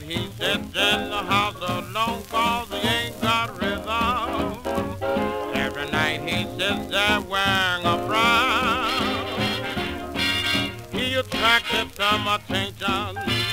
night he sits in the house alone cause he ain't got rhythm. Every night he sits there wearing a frown. He attracted some my attention.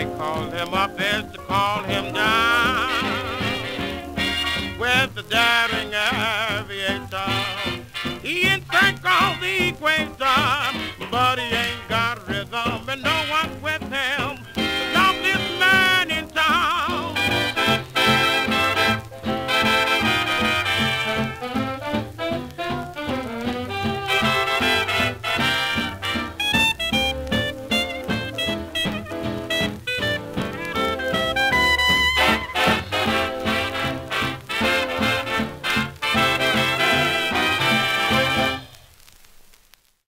They called him up is to call him down. With the diary?